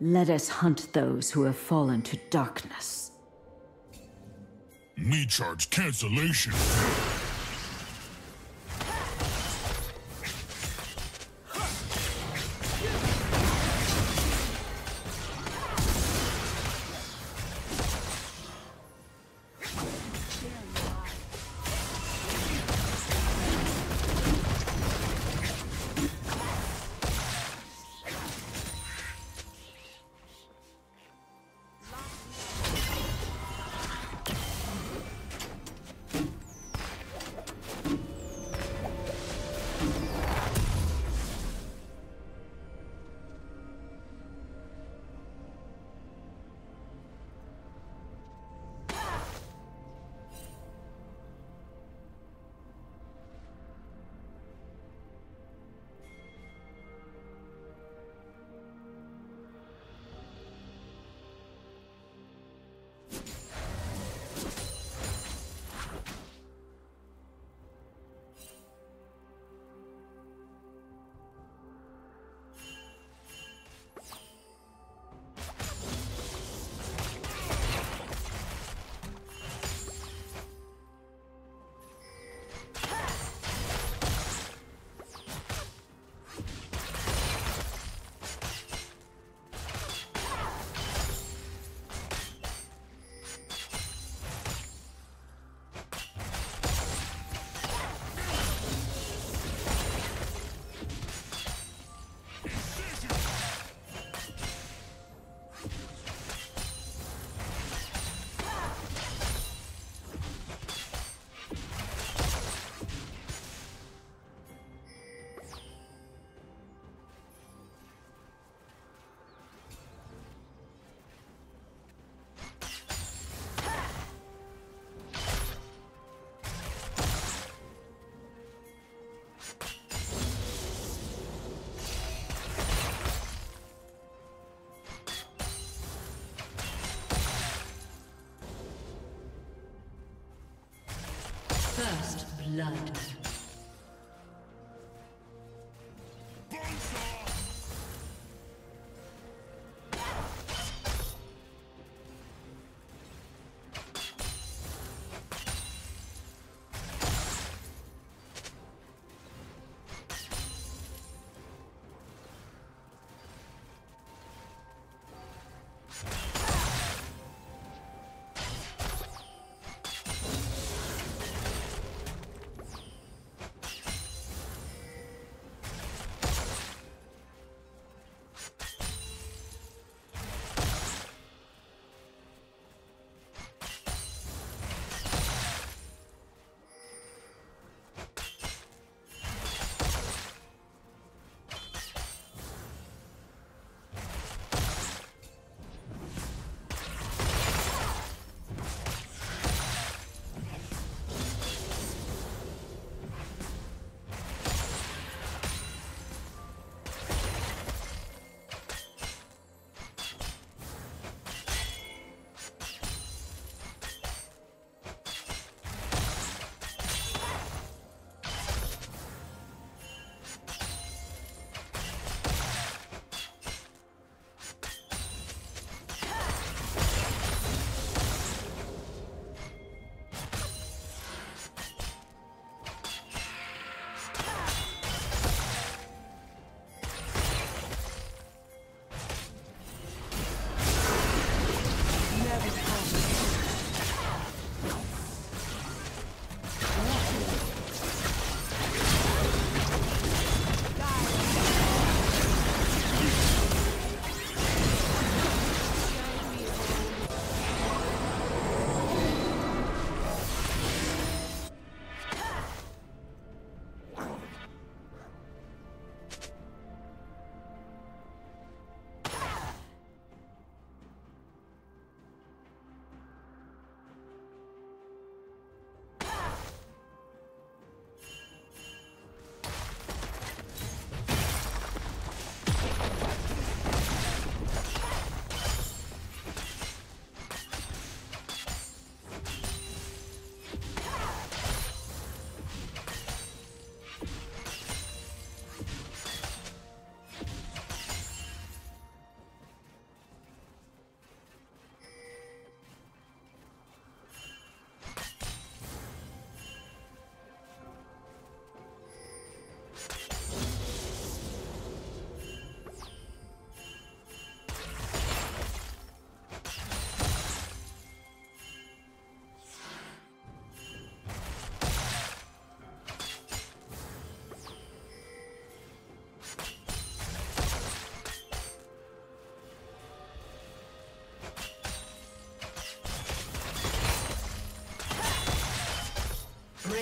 Let us hunt those who have fallen to darkness. Me charge cancellation. Blood.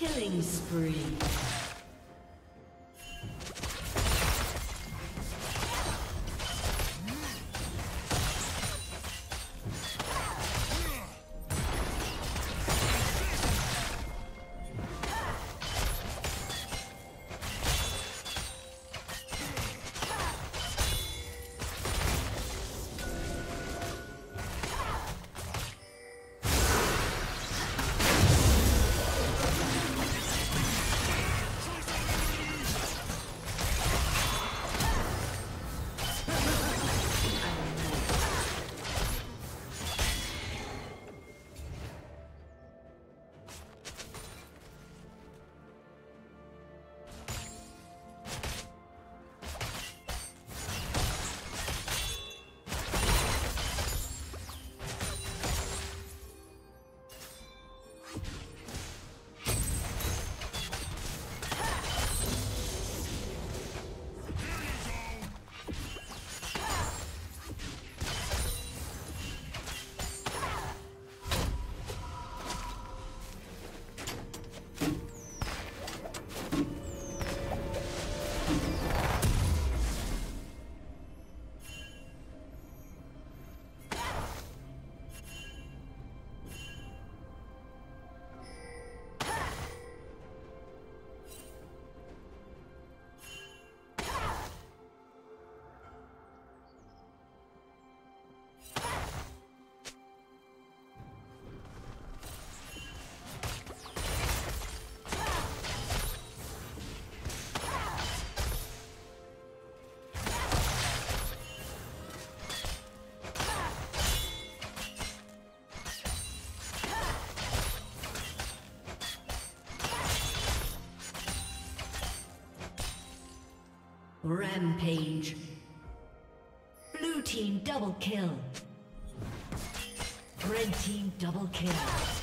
Killing spree. Rampage. Blue team double kill. Red team double kill.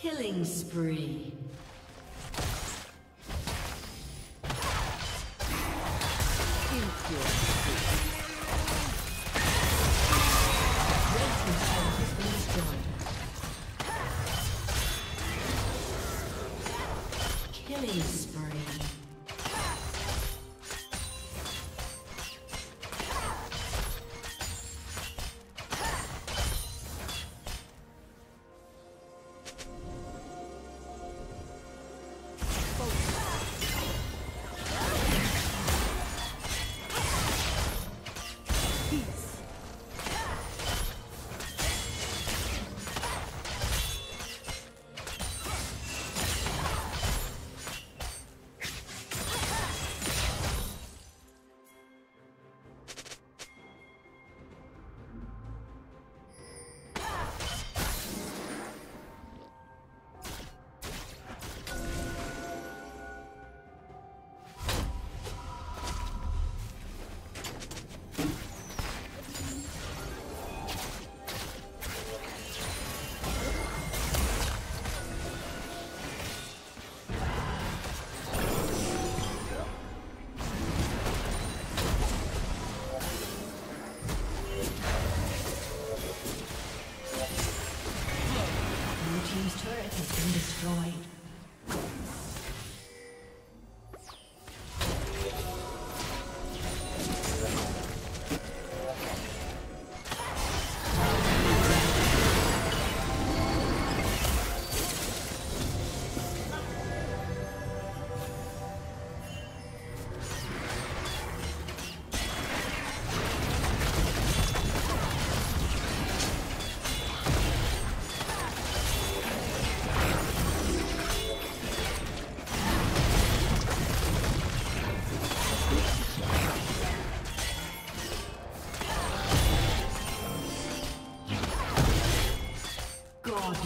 Killing spree.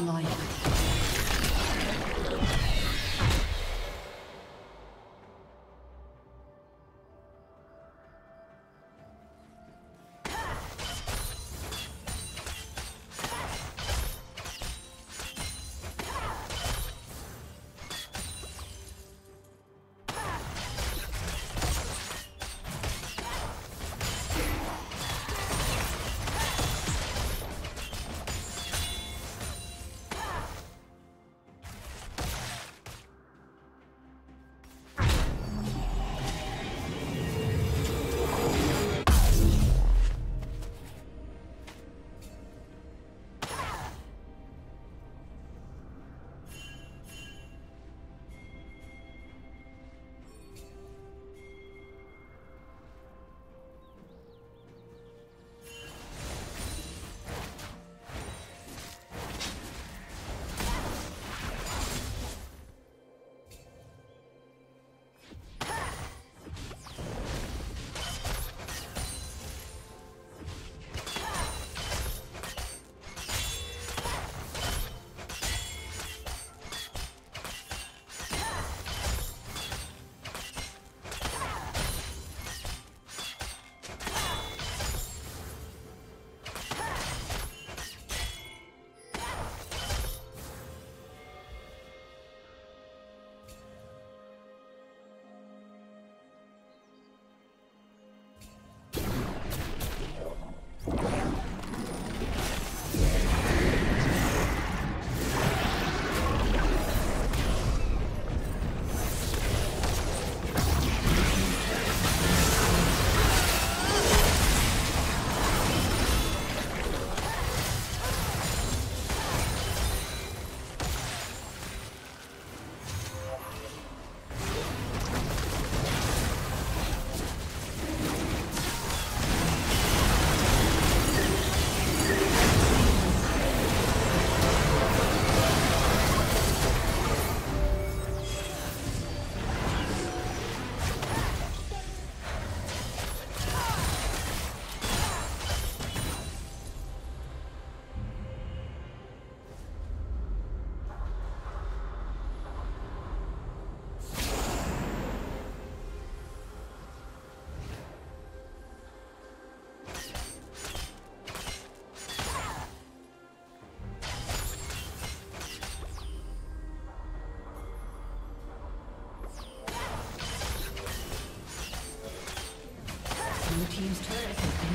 life.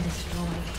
Destroyed.